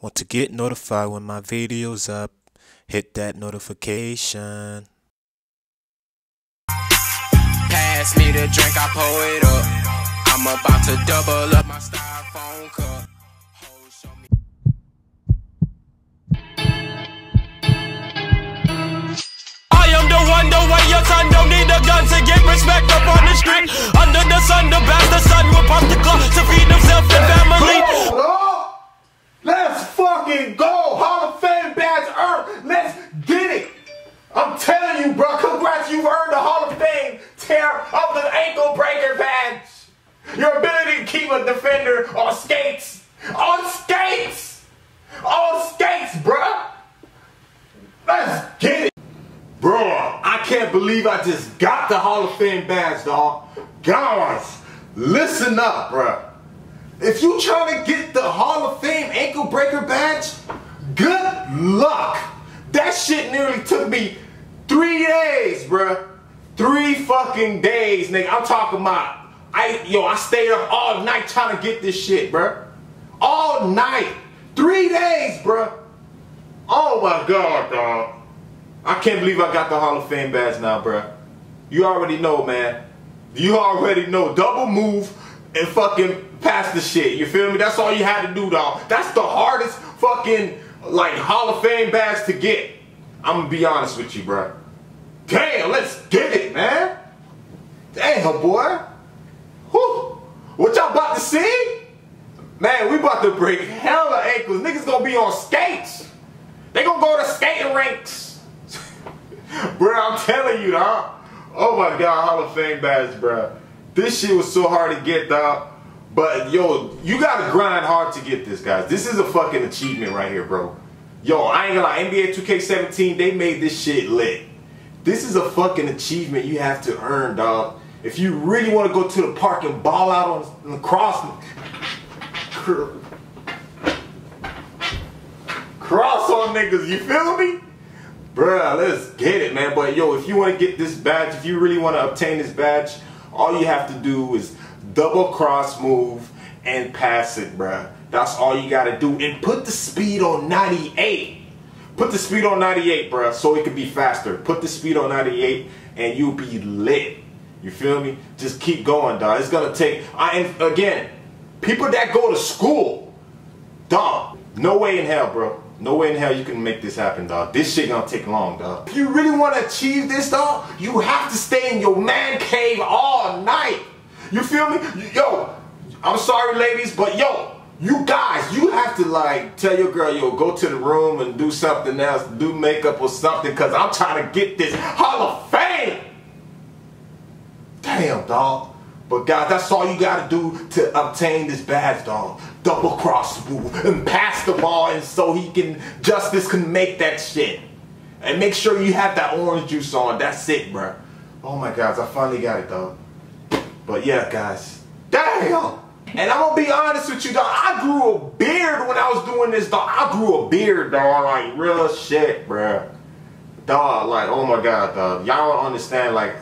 Want to get notified when my video's up? Hit that notification. Pass me the drink, I pour it up. I'm about to double up my styrofoam cup. I am the one, the way your son don't need a gun to get respect up on the street. Your ability to keep a defender on skates. On skates. On skates, bruh. Let's get it. Bro, I can't believe I just got the Hall of Fame badge, dog. Guys, listen up, bruh. If you trying to get the Hall of Fame ankle breaker badge, good luck. That shit nearly took me three days, bruh. Three fucking days, nigga. I'm talking about, I yo, I stayed up all night trying to get this shit, bruh. All night. Three days, bruh. Oh my god, dog. I can't believe I got the Hall of Fame badge now, bruh. You already know, man. You already know. Double move and fucking pass the shit. You feel me? That's all you had to do, dog. That's the hardest fucking like Hall of Fame badge to get. I'm gonna be honest with you, bruh. Damn, let's get it, man. Damn, boy. Whew. What y'all about to see? Man, we about to break hella ankles. Niggas gonna be on skates. They gonna go to skating rinks. bro, I'm telling you, dog. Oh my god, Hall of Fame badge, bro. This shit was so hard to get, dog. But yo, you gotta grind hard to get this, guys. This is a fucking achievement right here, bro. Yo, I ain't gonna lie, NBA 2K17, they made this shit lit. This is a fucking achievement you have to earn, dog. If you really want to go to the park and ball out on, the cross, cr- cross on niggas, you feel me? Bruh, let's get it, man. But yo, if you want to get this badge, if you really want to obtain this badge, all you have to do is double cross move and pass it, bruh. That's all you gotta do. And put the speed on 98. Put the speed on 98, bruh, so it can be faster. Put the speed on 98 and you'll be lit. You feel me? Just keep going, dog. It's gonna take, I, and again, people that go to school, dog, no way in hell, bro. No way in hell you can make this happen, dog. This shit gonna take long, dog. If you really wanna achieve this, dog, you have to stay in your man cave all night. You feel me? Yo, I'm sorry, ladies, but yo, you guys, you have to like tell your girl, yo, go to the room and do something else, do makeup or something, cause I'm trying to get this Hall of Fame. Damn, dog. But guys, that's all you gotta do to obtain this badge, dog. Double cross move and pass the ball, and so he can justice can make that shit. And make sure you have that orange juice on. That's it, bro. Oh my God, I finally got it, dog. But yeah, guys. Damn! And I'm gonna be honest with you, dog. I grew a beard when I was doing this, dog. I grew a beard, dog. Like real shit, bro. Dog, like, oh my god, dog. Y'all don't understand, like,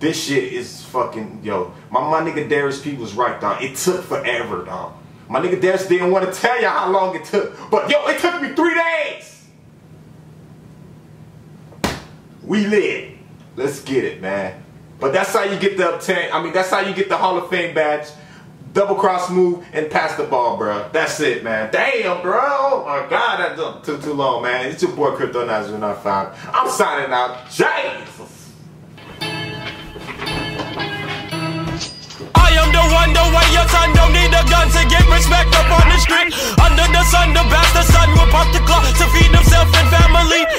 this shit is fucking, yo. My, my nigga Darius P was right, dog. It took forever, dog. My nigga Darius didn't want to tell you how long it took. But yo, it took me three days. We lit. Let's get it, man. But that's how you get the obtain. I mean, that's how you get the Hall of Fame badge. Double cross move and pass the ball, bro. That's it, man. Damn, bro. Oh my God, that took too too long, man. It's your boy Krypto 905. I'm signing out. Jesus. son, don't weigh your time, don't need a gun to get respect up on the street. Under the sun, the bastard son will pop the clock to feed himself and family.